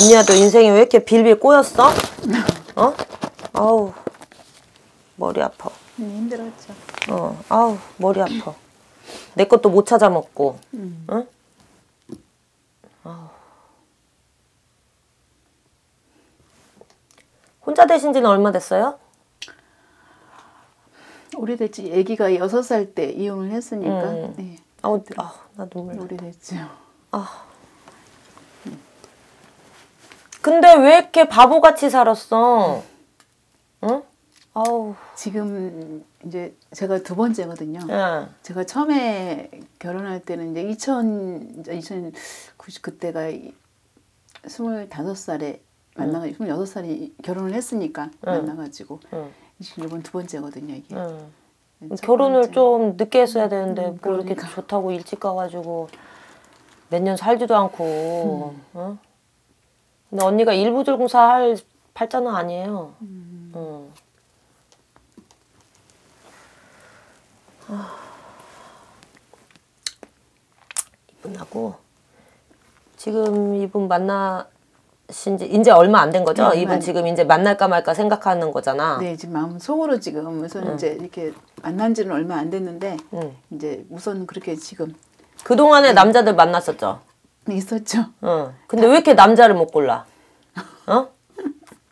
언니야 너 인생이 왜 이렇게 빌빌 꼬였어? 어? 아우 머리 아파. 네, 힘들었죠. 어, 아우 머리 아파. 내 것도 못 찾아 먹고. 음. 응? 혼자 되신 지는 얼마 됐어요? 오래됐지. 아기가 여섯 살 때 이혼을 했으니까. 음. 네, 아우, 아, 나 눈물. 나. 오래됐죠. 근데 왜 이렇게 바보같이 살았어? 응? 아우. 지금 이제 제가 두 번째거든요. 예. 제가 처음에 결혼할 때는 이제 2000, 2090 그때가 25살에 만나가 26살이 결혼을 했으니까 만나가지고 응. 이번 두 번째거든요 이게. 응. 첫 결혼을 번째. 좀 늦게 했어야 되는데 음, 뭐 이렇게 그러니까. 좋다고 일찍 가가지고 몇 년 살지도 않고 음. 어? 근데 언니가 일부들공사 할 팔자는 아니에요 음. 어. 아. 이분하고 지금 이분 만나신 지 이제 얼마 안 된 거죠? 네, 이분 안- 지금 이제 만날까 말까 생각하는 거잖아 네 지금 마음 속으로 지금 우선 이제 이렇게 만난 지는 얼마 안 됐는데 응. 이제 우선 그렇게 지금 네. 그동안에 남자들 만났었죠? 있었죠. 어. 근데 왜 이렇게 남자를 못 골라? 어?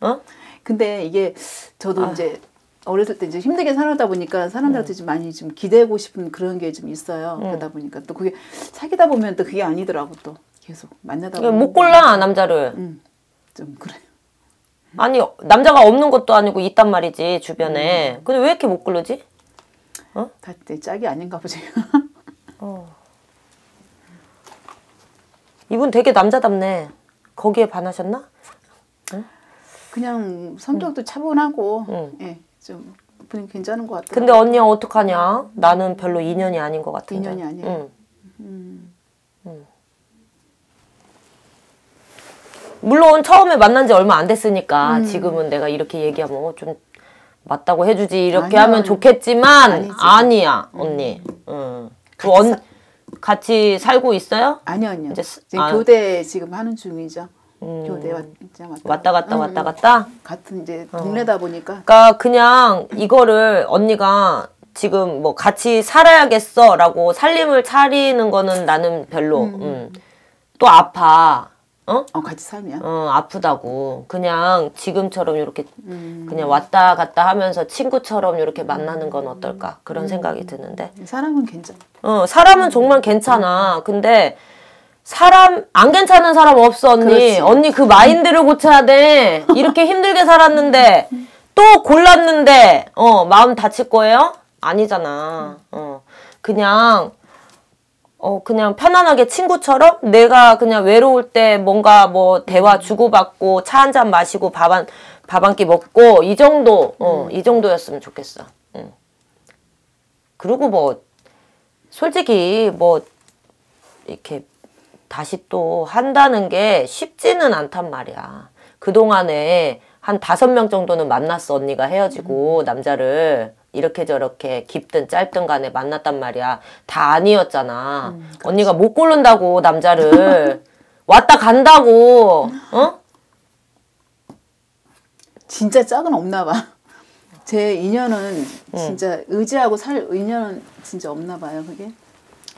어? 근데 이게 저도 아. 이제 어렸을 때 이제 힘들게 살아다 보니까 음. 사람들한테 좀 많이 좀 기대고 싶은 그런 게 좀 있어요. 그러다 보니까 또 그게 사귀다 보면 또 그게 아니더라고 또 계속 만나다 보면 못 골라 남자를. 음, 좀 그래. 아니 남자가 없는 것도 아니고 있단 말이지 주변에. 근데 왜 이렇게 못 고르지? 다내 짝이 아닌가 보지. 이분 되게 남자답네. 거기에 반하셨나? 그냥 성격도 차분하고 응. 예, 좀 분위기 괜찮은 것 같아요. 근데 언니 어떡하냐? 나는 별로 인연이 아닌 것 같은데. 인연이 아니에요? 응. 응. 물론 처음에 만난 지 얼마 안 됐으니까 지금은 내가 이렇게 얘기하면 어, 좀 맞다고 해주지 이렇게 아니야. 하면 좋겠지만 아니지. 아니야 언니. 응. 그 언, 사- 같이 살고 있어요? 아니요, 아니요. 이제 스- 아. 교대 지금 하는 중이죠. 교대 왔, 이제 왔다, 왔다 갔다 응, 왔다 응. 갔다? 같은 이제 동네다 보니까 그러니까 그냥 이거를 언니가 지금 뭐 같이 살아야겠어라고 살림을 차리는 거는 나는 별로. 음. 또 아파. 어? 어, 같이 살면 어, 아프다고. 그냥 지금처럼 이렇게 음. 그냥 왔다 갔다 하면서 친구처럼 이렇게 만나는 건 어떨까? 그런 생각이 드는데. 사람은 괜찮아. 어, 사람은 정말 괜찮아. 근데 사람 안 괜찮은 사람 없어 언니. 그렇지. 언니 그 마인드를 고쳐야 돼. 이렇게 힘들게 살았는데 또 골랐는데 어 마음 다칠 거예요? 아니잖아. 어 그냥 어 그냥 편안하게 친구처럼 내가 그냥 외로울 때 뭔가 뭐 대화 주고받고 차 한 잔 마시고 밥 한 밥 한 끼 먹고 이 정도 어이 정도였으면 좋겠어. 응. 그리고 뭐 솔직히 뭐 이렇게 다시 또 한다는 게 쉽지는 않단 말이야. 그동안에 한 다섯 명 정도는 만났어, 언니가 헤어지고, 남자를. 이렇게 저렇게 깊든 짧든 간에 만났단 말이야. 다 아니었잖아. 언니가 못 고른다고, 남자를. 왔다 간다고, 어? 진짜 짝은 없나 봐. 제 인연은 진짜 의지하고 살 인연은 진짜 없나 봐요, 그게.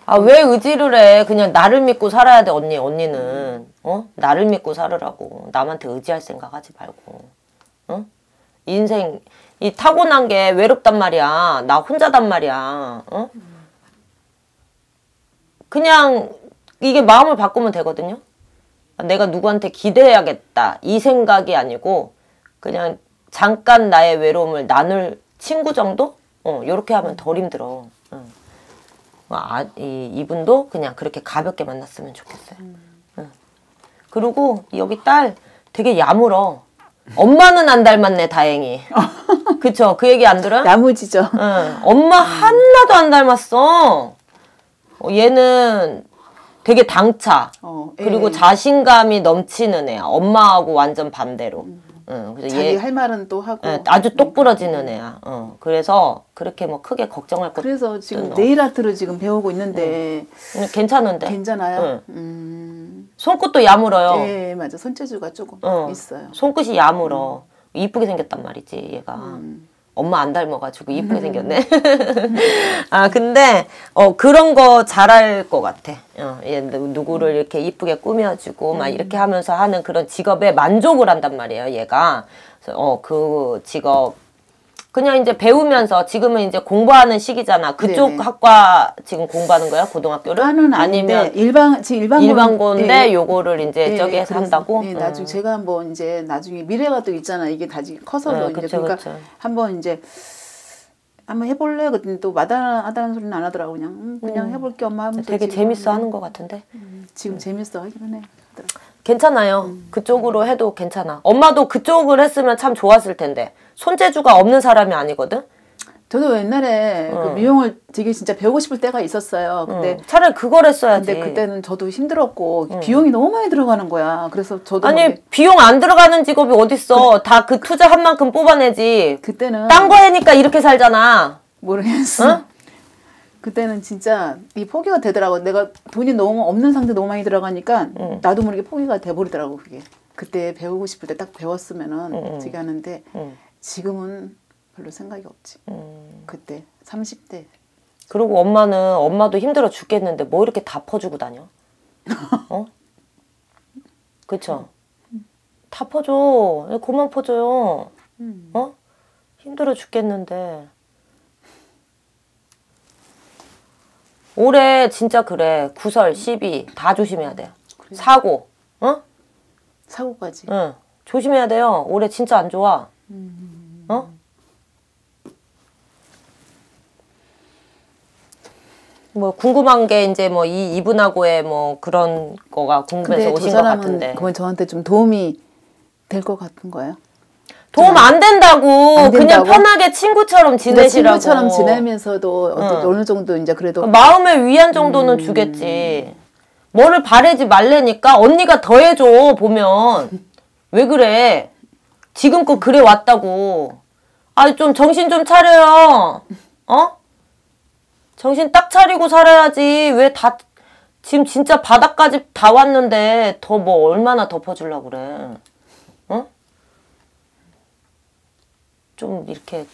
아, 왜 의지를 해? 그냥 나를 믿고 살아야 돼, 언니, 언니는. 어? 나를 믿고 살으라고. 남한테 의지할 생각 하지 말고. 어? 인생, 이 타고난 게 외롭단 말이야. 나 혼자단 말이야. 어? 그냥 이게 마음을 바꾸면 되거든요. 내가 누구한테 기대해야겠다. 이 생각이 아니고, 그냥 잠깐 나의 외로움을 나눌 친구 정도? 어, 요렇게 하면 덜 힘들어. 응. 아, 이, 이분도 그냥 그렇게 가볍게 만났으면 좋겠어요. 응. 그리고 여기 딸 되게 야물어. 엄마는 안 닮았네, 다행히. 그쵸? 그 얘기 안 들어요? 야무지죠. 응. 엄마 하나도 안 닮았어. 어, 얘는 되게 당차. 어, 예. 그리고 자신감이 넘치는 애야. 엄마하고 완전 반대로. 응. 그래서 자기 얘 할 말은 또 하고. 예, 아주 똑부러지는 애야. 어. 그래서 그렇게 뭐 크게 걱정할 것 그래서 지금 없- 네일 아트를 지금 배우고 있는데 응, 괜찮은데. 괜찮아요. 응. 음. 손끝도 야물어요. 예, 맞아. 손재주가 조금 어. 있어요. 손끝이 야물어. 이쁘게 생겼단 말이지, 얘가. 음. 엄마 안 닮아가지고 이쁘게 생겼네. 아 근데 어 그런 거 잘할 것 같아. 어, 얘 누- 누구를 이렇게 이쁘게 꾸며주고 막 이렇게 하면서 하는 그런 직업에 만족을 한단 말이에요. 얘가 어그 직업 그냥 이제 배우면서 지금은 이제 공부하는 시기잖아. 그쪽 네네. 학과 지금 공부하는 거야 고등학교를? 아니면 일반 지금 일반 일반고인데 예, 요거를 이제 예, 저기 예, 해서 그래서, 한다고? 예, 나중에 음. 제가 한번 이제 나중에 미래가 또 있잖아. 이게 다시 커서도 어, 이제 그쵸, 그러니까 그쵸. 한번 이제 한번 해볼래? 그랬더니 또 마다하다는 소리는 안 하더라고 그냥 음, 그냥 해볼게 엄마 하면서 되게 재밌어 하는데 하는 것 같은데. 지금 재밌어 하기는 해. 하더라고. 괜찮아요. 음. 그쪽으로 해도 괜찮아. 엄마도 그쪽을 했으면 참 좋았을 텐데. 손재주가 없는 사람이 아니거든? 저도 옛날에 그 미용을 되게 진짜 배우고 싶을 때가 있었어요. 근데 응. 차라리 그걸 했어야지. 근데 그때는 저도 힘들었고 비용이 너무 많이 들어가는 거야. 그래서 저도 아니, 모르게 비용 안 들어가는 직업이 어딨어. 다그 투자한 만큼 뽑아내지. 그때는 딴 거 해니까 이렇게 살잖아. 모르겠어. 어? 그때는 진짜 이 포기가 되더라고. 내가 돈이 너무 없는 상태 너무 많이 들어가니까 나도 모르게 포기가 돼버리더라고 그게. 그때 배우고 싶을 때 딱 배웠으면은 되게 하는데 응. 지금은 별로 생각이 없지. 음. 그때 30대 그리고 엄마는, 엄마도 힘들어 죽겠는데 뭐 이렇게 다 퍼주고 다녀? 어? 그쵸? 다 퍼줘. 그만 퍼줘요. 어? 힘들어 죽겠는데. 올해 진짜 그래. 구설, 시비 다 조심해야 돼요. 사고, 어? 사고까지. 응. 조심해야 돼요. 올해 진짜 안 좋아. 어? 뭐 궁금한 게 이제 뭐 이 이분하고의 뭐 그런 거가 궁금해서 오신 것 같은데 그건 저한테 좀 도움이 될 것 같은 거예요. 도움 안 된다고 안 그냥 된다고? 편하게 친구처럼 지내시라고 친구처럼 지내면서도 어떤 어느 정도 이제 그래도 마음의 위안 정도는 주겠지. 뭐를 바래지 말래니까 언니가 더 해줘 보면 왜 그래? 지금껏 그래 왔다고. 아 좀 정신 좀 차려요. 어? 정신 딱 차리고 살아야지. 왜 다 지금 진짜 바닥까지 다 왔는데 더 뭐 얼마나 덮어주려고 그래. 좀 이렇게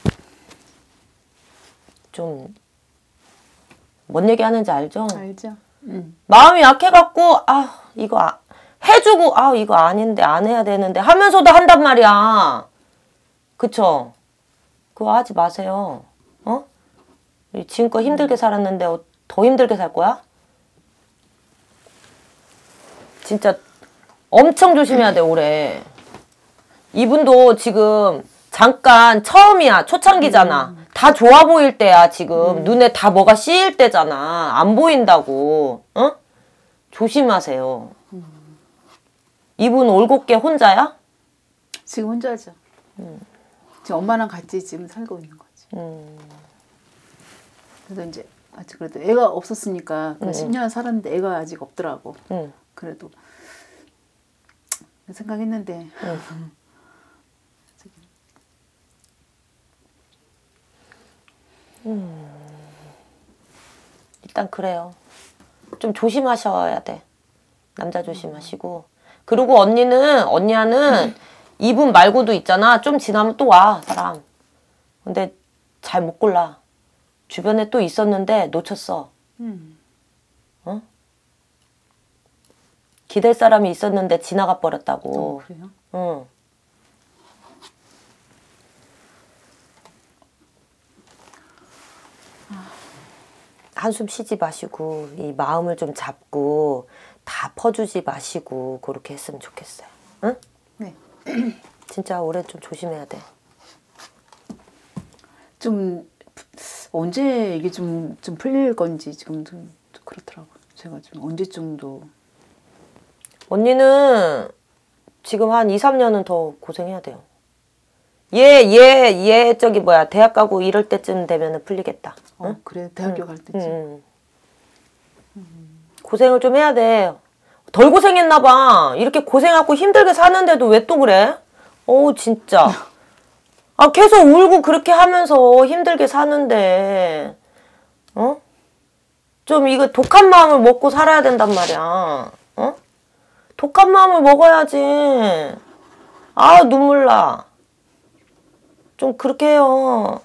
좀 뭔 얘기 하는지 알죠? 알죠. 음. 마음이 약해갖고 아 이거 아, 해주고 아 이거 아닌데 안 해야 되는데 하면서도 한단 말이야. 그쵸? 그거 하지 마세요. 어? 지금껏 힘들게 살았는데 어, 더 힘들게 살 거야? 진짜 엄청 조심해야 돼 올해. 이분도 지금 잠깐 처음이야 초창기잖아. 다 좋아 보일 때야 지금 눈에 다 뭐가 씌일 때잖아. 안 보인다고. 어? 조심하세요. 이분 올곧게 혼자야? 지금 혼자죠. 지금 엄마랑 같이 지금 살고 있는 거지. 음. 그래서 이제 아직 그래도 애가 없었으니까 그 10년 살았는데 애가 아직 없더라고. 응. 그래도 생각했는데 일단 그래요. 좀 조심하셔야 돼. 남자 조심하시고. 그리고 언니는 언니야는 이분 말고도 있잖아. 좀 지나면 또 와, 사람. 근데 잘 못 골라. 주변에 또 있었는데 놓쳤어. 음. 어? 기댈 사람이 있었는데 지나가 버렸다고. 어, 그래요? 응. 한숨 쉬지 마시고 이 마음을 좀 잡고 다 퍼주지 마시고 그렇게 했으면 좋겠어요. 응? 네. 진짜 올해 좀 조심해야 돼. 좀 언제 이게 좀 좀 풀릴 건지 지금 좀, 좀 그렇더라고. 제가 좀 언제쯤도 언니는 지금 한 2, 3년은 더 고생해야 돼요. 얘, 얘, 얘 저기 뭐야 대학 가고 이럴 때쯤 되면은 풀리겠다. 어, 응? 그래 대학교 응. 갈 때쯤. 응. 고생을 좀 해야 돼. 덜 고생했나 봐. 이렇게 고생하고 힘들게 사는데도 왜 또 그래? 어우 진짜. 아 계속 울고 그렇게 하면서 힘들게 사는데 어? 좀 이거 독한 마음을 먹고 살아야 된단 말이야. 어? 독한 마음을 먹어야지. 아 눈물 나. 좀 그렇게 해요.